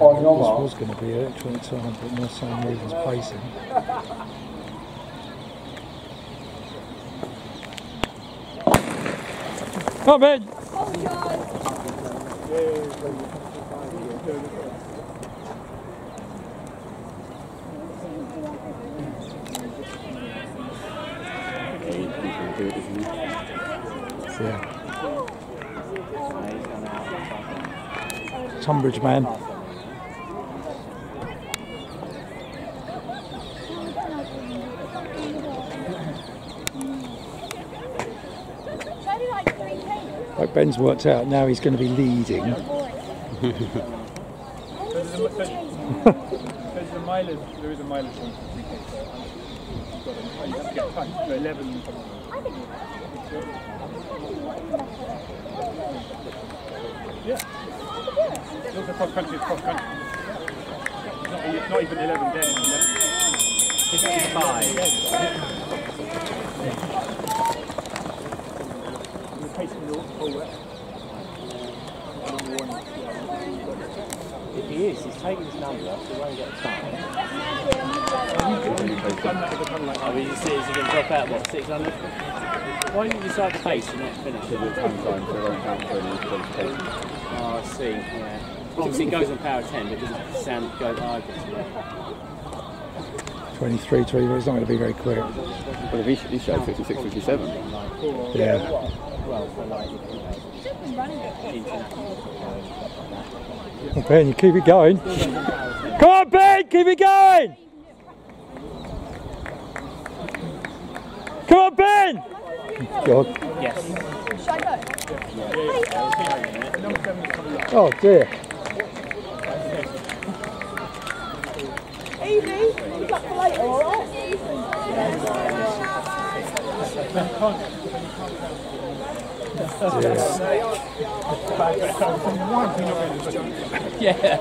Oh, On your This mark. was going to be electronic time, but my son Regan's pacing. Come in! Yeah. Tunbridge man. Like Ben's worked out now he's going to be leading. There's a mileage, there is a mileage on 3K, so you've to, you have to get time for 11. Yeah. Look at cross country, it's cross country. It's not, it's not even 11 dead, it's 11. The pace of the whole way. If he is, he's taking his number up, so he won't get a time. He's done that with a ton like I mean, you see, is he going to drop out, what, 600? Why didn't you decide the pace and not finish? Oh, I see, yeah. Obviously, it goes on power 10, but it doesn't sound go high. 23, 3, but it's not going to be very quick. But if he, he showed 56, 57. Yeah. Well, you. Well, Ben, you keep it going. Come on, Ben, keep it going! Come on, Ben! God. Yes. Oh dear. Evie, good luck for later, alright? Yeah.